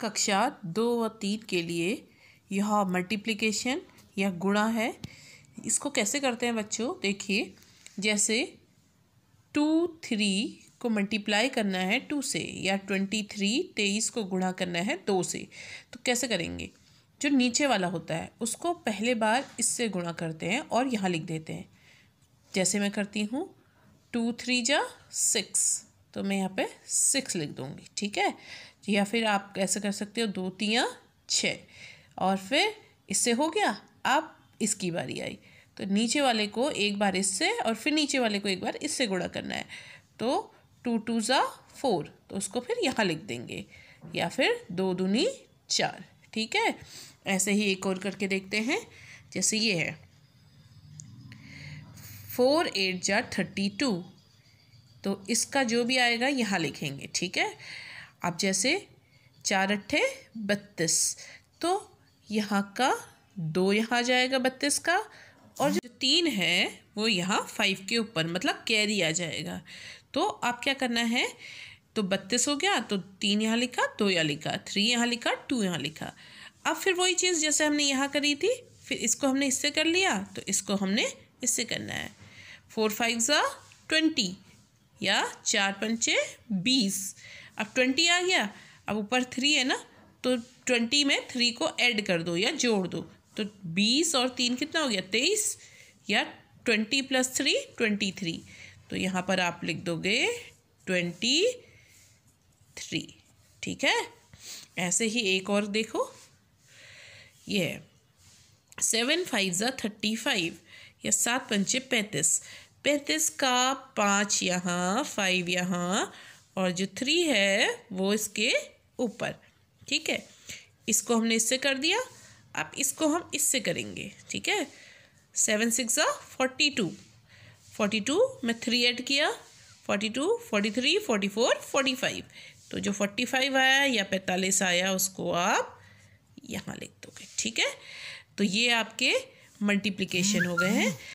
कक्षा दो व तीन के लिए यह मल्टीप्लिकेशन या गुणा है। इसको कैसे करते हैं बच्चों? देखिए, जैसे टू थ्री को मल्टीप्लाई करना है टू से, या ट्वेंटी थ्री तेईस को गुणा करना है दो से। तो कैसे करेंगे? जो नीचे वाला होता है, उसको पहले बार इससे गुणा करते हैं और यहाँ लिख देते हैं। जैसे मैं करती हूँ टू थ्री जा सिक्स तो मैं यहाँ पे सिक्स लिख दूँगी, ठीक है? या फिर आप कैसे कर सकते हो, दो तियाँ छः और फिर इससे हो गया आप इसकी बारी आई। तो नीचे वाले को एक बार इससे और फिर नीचे वाले को एक बार इससे गुणा करना है। तो टू टू ज़ा फोर तो उसको फिर यहाँ लिख देंगे। या फिर दो, दूनी, चार, ठीक है? ऐसे ही एक और करके देखते हैं। जैसे ये है। फोर एट जा थर्टी टू तो इसका जो भी आएगा, यहाँ लिखेंगे, ठीक है? अब जैसे चार अट्ठे बत्तीस तो यहाँ का दो यहाँ जाएगा बत्तीस का, और जो तीन है, वो यहाँ फाइव के ऊपर मतलब कैरी आ जाएगा। तो आप क्या करना है तो बत्तीस हो गया तो तीन यहाँ लिखा, दो यहाँ लिखा, थ्री यहाँ लिखा, टू यहाँ लिखा। अब फिर वही चीज़ जैसे हमने यहाँ करी थी, फिर इसको हमने इससे कर लिया तो इसको हमने इससे करना है। फोर फाइव ज़ा ट्वेंटी या चार पंचे बीस। अब ट्वेंटी आ गया, अब ऊपर थ्री है ना तो ट्वेंटी में थ्री को ऐड कर दो या जोड़ दो। तो बीस और तीन कितना हो गया, तेईस? या twenty plus three twenty three तो यहाँ पर आप लिख दोगे ट्वेंटी थ्री ठीक है? ऐसे ही एक और देखो। ये सेवन फाइव ज़ा थर्टी फाइव या सात पंचे पैंतीस। पैंतीस का पाँच यहाँ फाइव यहाँ और जो थ्री है वो इसके ऊपर, ठीक है? इसको हमने इससे कर दिया। अब इसको हम इससे करेंगे, ठीक है? सेवन सिक्स ज़ा फोर्टी टू फोर्टी टू में थ्री ऐड किया। Forty two forty three forty four forty five तो जो फोर्टी फाइव आया या पैंतालीस आया उसको आप यहाँ लिख दोगे, ठीक है? तो ये आपके मल्टीप्लिकेशन हो गए हैं।